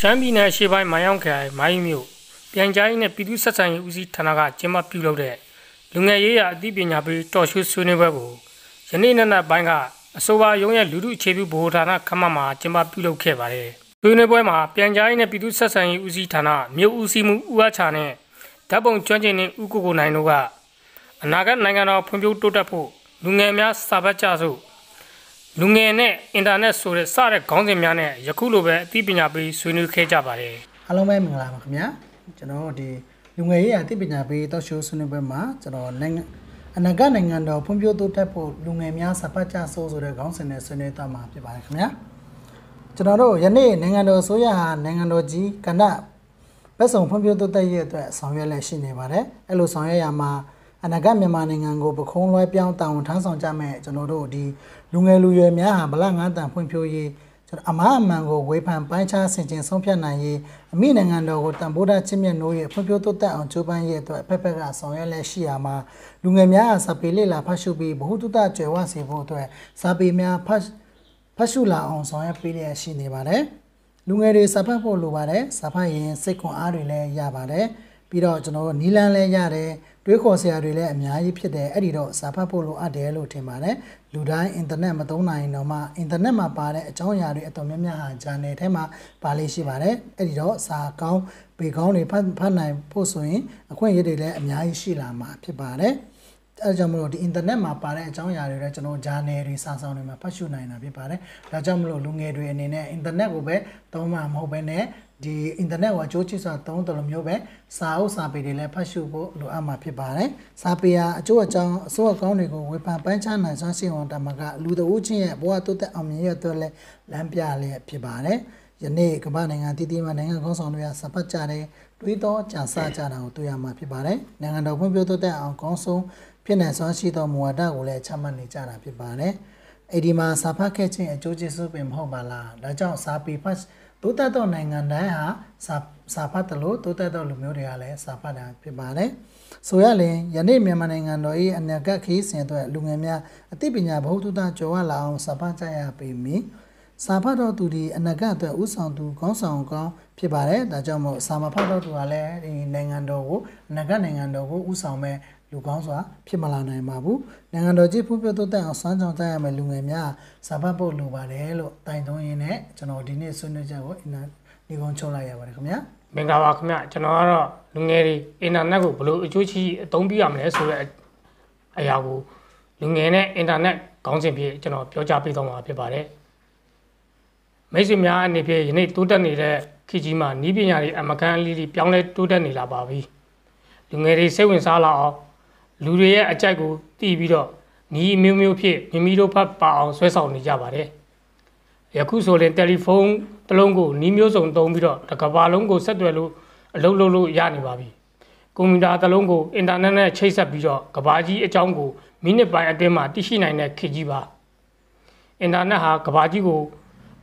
ရှမ်းပြည်နယ်ရှေ့ပိုင်းမိုင်းအောင်ခရိုင်မိုင်းမြို့ပြန်ကြားရေးနဲ့ပြည်သူ့ဆက်ဆံရေးဦးစီးဌာနကကျင်းပပြုလုပ်တဲ့လူငယ်ရေးရာအသိပညာပေးတော်ရွှေဆွေးနွေးပွဲကိုယနေ့နေ့နက်ပိုင်းကအဆိုပါရုံးရဲ့လူထုအခြေပြုဗဟိုဌာနခမမှာကျင်းပပြုလုပ်ခဲ့ပါတယ်။ဆွေးနွေးပွဲမှာပြန်ကြားရေးနဲ့ပြည်သူ့ဆက်ဆံရေးဦးစီးဌာနမြို့ဦးစီးမှုဦးအားချာနဲ့ဓာတ်ပုံကျွမ်းကျင်တဲ့ဦးကိုကိုနိုင်တို့ကအနာဂတ်နိုင်ငံတော်ဖွံ့ဖြိုးတိုးတက်ဖို့လူငယ်များစာပတ်ကြစို့ လူငယ်နဲ့အင်တာနက်ဆိုတဲ့စတဲ့ခေါင်းစဉ်များနဲ့ယခုလိုပဲအသိပညာပေးဆွေးနွေးခဲ့ကြပါတယ်အားလုံးပဲမင်္ဂလာပါခင်ဗျာကျွန်တော်တို့ဒီလူငယ်ရေးအသိပညာပေးတောက်ရှိုးဆွေးနွေးပွဲမှာကျွန်တော်နိုင်ငံအနာဂတ်နိုင်ငံတော်ဖွံ့ဖြိုးတိုးတက်ဖို့လူငယ်များစပတ်ကြဆိုးဆိုတဲ့ခေါင်းစဉ်နဲ့ဆွေးနွေးသွားမှာဖြစ်ပါတယ်ခင်ဗျာကျွန်တော်တို့ယနေ့နိုင်ငံတော်ဆိုရဟာနိုင်ငံတော်ကြီးကဏ္ဍဘက်ဆောင်ဖွံ့ဖြိုးတိုးတက်ရေးအတွက်ဆောင်ရွက်လက်ရှိနေပါတယ်အဲ့လိုဆောင်ရွက်ရမှာ အနာဂတ်မြန်မာနိုင်ငံကိုပခုံးလွှဲပြောင်းတောင်းထမ်းဆောင်ကြမဲ့ကျွန်တော်တို့ဒီလူငယ်လူရွယ်များဟာဗလာငန်းတန်ဖွံ့ဖြိုးရေးကျွန်တော်အမအမှန်ကိုဝေဖန်ပိုင်းခြားဆင်ခြင်ဆုံးဖြတ်နိုင်ရေးအမိနိုင်ငံတော်ကိုတန်ဖိုးထားချစ်မြတ်နိုးရဲ့ဖွံ့ဖြိုးတိုးတက်အောင်ကြိုးပမ်းရေးအတွက်ဖက်ဖက်ကဆောင်ရွက်လက်ရှိရာမှာလူငယ်များဟာစာပေလေ့လာဖတ်ရှုပြီးဘ ഹു တုတကြွယ်ဝစေဖို့အတွက်စာပေများဖတ်ဖတ်ရှုလာအောင်ဆောင်ရွက်ပေးလျက်ရှိနေပါတယ်လူငယ်တွေစာဖတ်ဖို့လိုပါတယ်စာဖတ်ရင်စိတ်ခွန်အားတွေလည်းရပါတယ် ပြီးတော့ကျွန်တော်တို့နီလန်းလည်းရတယ်တွေးခေါ်စရာတွေလည်းအများကြီးဖြစ်တယ်အဲ့ဒီတော့စာဖတ်ဖို့လိုအပ်တယ်လို့ထင်ပါတယ်လူတိုင်းအင်တာနက်မသုံးနိုင်တော့မှအင်တာနက်မှာပါတဲ့အကြောင်းအရာတွေအတော်များများဟာဂျာနယ်ထဲမှာပါလေးရှိပါတယ်အဲ့ဒီတော့စာကောင်းပေကောင်းတွေဖတ်ဖတ်နိုင်ဖို့ဆိုရင်အခွင့်အရေးတွေလည်းအများကြီးရှိလာမှာဖြစ်ပါတယ် အဲကြောင့်မလို့ဒီ internet မှာပါတဲ့အကြောင်းအရာတွေလည်းကျွန်တော် journal တွေစာဆောင်တွေမှာဖတ်ရှုနိုင်တာဖြစ်ပါတယ်။ဒါကြောင့်မလို့လူငယ်တွေအနေနဲ့ internet ကိုပဲသုံးမှာမဟုတ်ဘဲနဲ့ဒီ internet ကိုအကျိုးချစွာသုံးတယ်လို့မျိုးပဲစာအုပ်စာပေတွေလည်းဖတ်ရှုဖို့လိုအပ်မှာဖြစ်ပါတယ်။စာပေဟာအကျိုးအကြောင်းအစိုးရကောင်းတွေကိုဝေဖန်ပန်းချနိုင်စွမ်းရှိအောင်တမကလူတဦးချင်းရဲ့ဘဝတိုးတက်အောင်မြင်ရတဲ့လည်းလမ်းပြလျက်ဖြစ်ပါတယ်။ယနေ့ကမ္ဘာနိုင်ငံတည်တည်မှာနိုင်ငံကောင်းဆောင်တွေကစပတ်ကြတယ်တွေးတော့ကြာဆကြတာကိုတွေ့ရမှာဖြစ်ပါတယ်။နိုင်ငံတော်ဖွံ့ဖြိုးတိုးတက်အောင်ကောင်းဆုံး ဖြစ်နိုင်စွမ်းရှိသောမူဝါဒကိုလည်းချမှတ်နေကြတာဖြစ်ပါတယ်။အဲ့ဒီမှာစာဖတ်ခဲ့ခြင်းအကျိုးကျေးဇူးပင်မဟုတ်ပါလား။ဒါကြောင့်စာပေဖတ်တိုးတက်သောနိုင်ငံတိုင်းဟာစာစာဖတ်တယ်လို့တိုးတက်သောလူမျိုးတွေကလည်းစာဖတ်တာဖြစ်ပါတယ်။ဆိုရရင်ယနေ့မြန်မာနိုင်ငံတော်၏အနာဂတ်ခီးစဉ်အတွက်လူငယ်များအသိပညာဘ ഹു တုတကျော်ဝလာအောင်စာဖတ်ကြရပေမည်။စာဖတ်တော်သူဒီအနာဂတ်အတွက်ဥဆောင်သူကောင်းဆောင်ကောင်းဖြစ်ပါတယ်။ဒါကြောင့်မို့စာမဖတ်တော်သူကလည်းဒီနိုင်ငံတော်ကိုအနာဂတ်နိုင်ငံတော်ကိုဥဆောင်မဲ့ လူကောင်းစွာဖြစ်မလာနိုင်ပါဘူးနိုင်ငံတော်ကြီးဖွံ့ဖြိုးတိုးတက်အောင်စွမ်းဆောင်ကြရမယ့်လူငယ်များစာပတ်ဖို့လိုပါတယ်လို့တိုင်သွင်းရင်းနဲ့ကျွန်တော်ဒီနေ့ဆွေးနွေးချက်ကိုအင်တာဒီကုန်းချုပ်လိုက်ရပါတယ်ခင်ဗျာ။မင်္ဂလာပါခင်ဗျာကျွန်တော်ကတော့လူငယ်တွေအင်တာနက်ကိုဘယ်လိုအကျိုးရှိအသုံးပြုရမလဲဆိုတဲ့အရာကိုလူငယ်နဲ့အင်တာနက်ခေါင်းစဉ်ဖြင့်ကျွန်တော်ပြောကြားပေးသွားမှာဖြစ်ပါတယ်။မိတ်ဆွေများအနေဖြင့်ယနေ့တိုးတက်နေတဲ့ခေတ်ကြီးမှာဤပညာတွေအမကန်အလီလီပြောင်းလဲတိုးတက်နေလာပါပြီ။လူငယ်တွေစိတ်ဝင်စားလာအောင် လူတွေရဲ့အကြိုက်ကိုတီးပြီးတော့နီးမျိုးမျိုးဖြစ်မိမိတို့ဖတ်ပါအောင်ဆွဲဆောင်နေကြပါတယ်ယခုဆိုရင်တယ်လီဖုန်းတစ်လုံးကိုနီးမျိုးစုံသုံးပြီးတော့တစ်ကဘာလုံးကိုဆက်သွယ်လို့အလုပ်လုပ်လို့ရနေပါပြီကွန်ပျူတာတစ်လုံးကိုအင်တာနက်နဲ့ချိတ်ဆက်ပြီးတော့ကဘာကြီးအကြောင်းကိုမိနစ်ပိုင်းအတွင်းမှာသိရှိနိုင်တဲ့ခေတ်ကြီးပါအင်တာနက်ဟာကဘာကြီးကို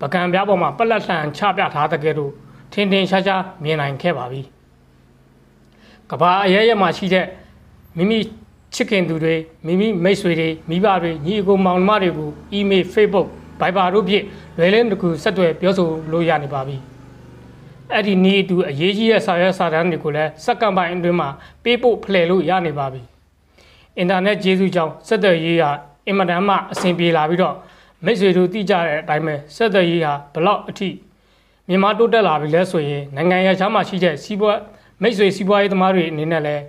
ပကံပြားပေါ်မှာပလက်လှန်ချပြထားတဲ့ကဲ့သို့ထင်ထင်ရှားရှားမြင်နိုင်ခဲ့ပါပြီကဘာအရဲရဲမှာရှိတဲ့မိမိ ချစ်ခင်သူတွေမိမိမိတ်ဆွေတွေမိဘတွေညီအကိုမောင်နှမတွေကို email Facebook Viber တို့ဖြင့်လွယ်လင်းတကူဆက်သွယ်ပြောဆိုလို့ရနေပါပြီအဲ့ဒီနေ့အတူအရေးကြီးတဲ့စာရွက်စာတမ်းတွေကိုလည်းစက္ကန့်ပိုင်းအတွင်းမှာပေးပို့ဖလှယ်လို့ရနေပါပြီအင်တာနက်ကျေးဇူးကြောင့်ဆက်သွယ်ရေးဟာအင်မတန်မှအဆင်ပြေလာပြီးတော့မိတ်ဆွေတို့သိကြတဲ့အတိုင်းပဲဆက်သွယ်ရေးဟာဘလောက်အထိမြန်မာတိုးတက်လာပြီလဲဆိုရင်နိုင်ငံရခြားမှာရှိတဲ့စီးပွားမိတ်ဆွေစီးပွားရေးသမားတွေအနေနဲ့လည်း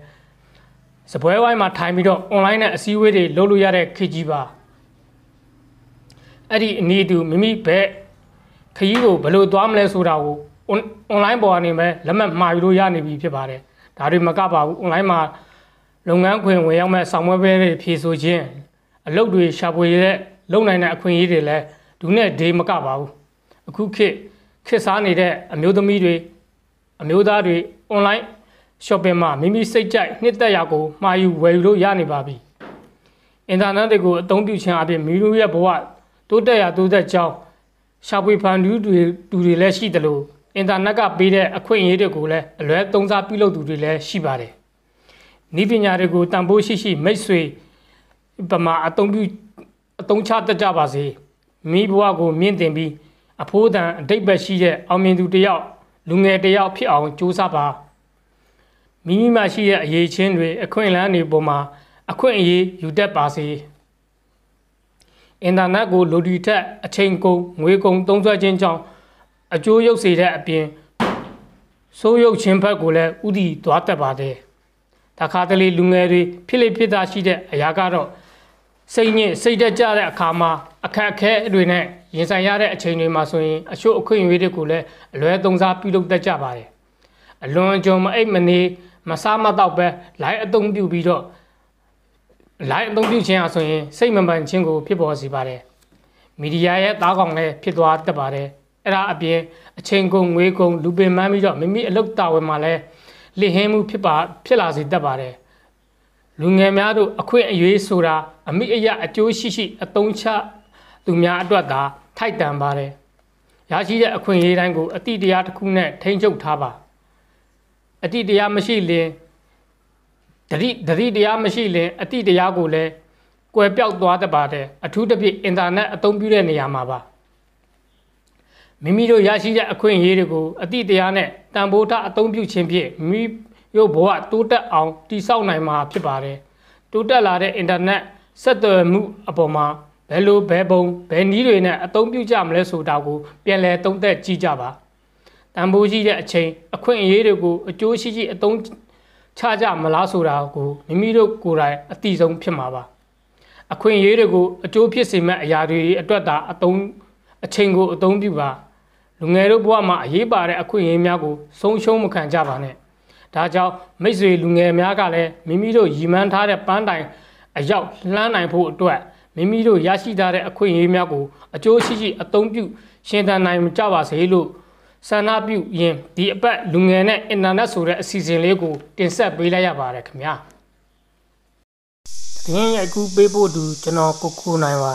စပွဲဝိုင်းမှာထိုင်ပြီးတော့ online နဲ့အစည်းအဝေးတွေလုပ်လို့ရတဲ့ခေတ်ကြီးပါအဲ့ဒီအနေတူမိမိဘက်ခရီးကိုဘယ်လိုသွားမလဲဆိုတာကို online ပေါ်ကနေပဲလက်မှတ်မှာယူလို့ရနေပြီဖြစ်ပါတယ်ဒါတွေမကပါဘူး online မှာလုပ်ငန်းခွင်ဝင်ရောက်မဲ့ဆောင်ရွက်ပွဲတွေဖြည့်ဆို့ခြင်းအလုပ်တွေရှာဖွေရဲလုပ်နိုင်တဲ့အခွင့်အရေးတွေလည်းဒုနဲ့ဒေးမကပါဘူးအခုခေတ်ခေတ်စားနေတဲ့အမျိုးသမီးတွေအမျိုးသားတွေ online shopping မှာမိမိစိတ်ကြိုက်နှစ်သက်ရာကိုမှာယူဝယ်ယူလို့ရနေပါပြီအင်တာနက်တွေကိုအသုံးပြုခြင်းအပြင်မိမိရဲ့ဘဝတိုးတက်ရာတိုးတက်ကြောင်းရှာဖွေဖန်တူးတွေတူတွေလည်းရှိတယ်လို့အင်တာနက်ကပေးတဲ့အခွင့်အရေးတွေကိုလည်းအလွဲသုံးစားပြုလုပ်သူတွေလည်းရှိပါတယ်ဤပညာတွေကိုတန်ဖိုးရှိရှိမိတ်ဆွေပမာအသုံးပြုအသုံးချတတ်ကြပါစေမိဘဝကိုမြင့်တင်ပြီးအဖိုးတန်အတိတ်ပဲရှိတဲ့အောင်မြင်သူတယောက်လူငယ်တစ်ယောက်ဖြစ်အောင်ကြိုးစားပါ မိမိမှရှိတဲ့အရေးချင်းတွေအခွင့်အလမ်းတွေပေါ်မှာအခွင့်အရေးယူတတ်ပါစေအင်တာနက်ကိုလူဒီထက်အချိန်ကုန်ငွေကုန်သုံးစွဲခြင်းကြောင့်အကျိုးရုပ်စေတဲ့အပြင်ဆိုးရုပ်ခြင်းဘက်ကိုလည်းဥတီသွားတတ်ပါတယ်တခါတလေလူငယ်တွေဖြစ်လေဖြစ်သားရှိတဲ့အရာကတော့စိတ်ညစ်စိတ်တက်ကြတဲ့အခါမှာအခက်အခဲတွေနဲ့ရင်ဆိုင်ရတဲ့အချိန်တွေမှာဆိုရင်အချို့အခွင့်အရေးတွေကိုလည်းအလွဲသုံးစားပြုလုပ်တတ်ကြပါတယ်အလွန်ကြုံမအိပ်မနေ မစားမတော့ပဲလိုင်းအသုံးပြုပြီးတော့လိုင်းအသုံးပြုခြင်းအဆိုရင်စိတ်မမှန်ခြင်းကိုဖြစ်ပေါ်စေပါတယ်မီဒီယာရဲ့သားကောင်လည်းဖြစ်သွားတတ်ပါတယ်အဲ့ဒါအပြင်အချိန်ကုန်ငွေကုန်လူပင်မှန်းပြီးတော့မိမိအလုပ်တာဝန်မှာလည်းလိဟင်းမှုဖြစ်ပါဖြစ်လာစေတတ်ပါတယ်လူငယ်များတို့အခွင့်အရေးဆိုတာအမိအယအကျိုးရှိရှိအသုံးချသူများအတွက်သာထိုက်တန်ပါတယ်ရရှိတဲ့အခွင့်အရေးတိုင်းကိုအတိတရားတစ်ခုနဲ့ထိန်းချုပ်ထားပါ အတိတရားမရှိရင်တတိတတိတရားမရှိရင်အတိတရားကိုလည်းကွယ်ပြောက်သွားတတ်ပါတယ်အထူးသဖြင့်အင်တာနက်အသုံးပြုတဲ့နေရာမှာပါမိမိတို့ရရှိတဲ့အခွင့်အရေးတွေကိုအတိတရားနဲ့တန်ဖိုးထားအသုံးပြုခြင်းဖြင့်မိမိတို့ဘဝတိုးတက်အောင်တည်ဆောက်နိုင်မှာဖြစ်ပါတယ်တိုးတက်လာတဲ့အင်တာနက်ဆက်သွယ်မှုအပေါ်မှာဘယ်လိုဘယ်ပုံဘယ်နည်းတွေနဲ့အသုံးပြုကြမလဲဆိုတာကိုပြန်လည်သုံးသပ်ကြည့်ကြပါ တန်ဖိုးရှိတဲ့အချိန်အခွင့်အရေးတွေကိုအကျိုးရှိရှိအသုံးချကြမလားဆိုတာကိုမိမိတို့ကိုယ်တိုင်အသိဆုံးဖြစ်မှာပါအခွင့်အရေးတွေကိုအကျိုးဖြစ်စေမဲ့အရာတွေအတွက်သာအသုံးအချိန်ကိုအသုံးပြုပါလူငယ်တို့ဘဝမှာအရေးပါတဲ့အခွင့်အရေးများကိုဆုံးရှုံးမခံကြပါနဲ့ဒါကြောင့်မိတ်ဆွေလူငယ်များကလည်းမိမိတို့ရည်မှန်းထားတဲ့ပန်းတိုင်အရောက်လှမ်းနိုင်ဖို့အတွက်မိမိတို့ရရှိထားတဲ့အခွင့်အရေးများကိုအကျိုးရှိရှိအသုံးပြုရှင်သန်နိုင်ကြပါစေလို့ ဆန္ဒပြုရင်ဒီအပတ်လူငယ်နဲ့အင်တာနက်ဆိုတဲ့အစီအစဉ်လေးကိုတင်ဆက်ပေးလိုက်ရပါတယ်ခင်ဗျာ။ဒီရိုက်ကူပေးဖို့သူကျွန်တော်ကိုကိုနိုင်ပါ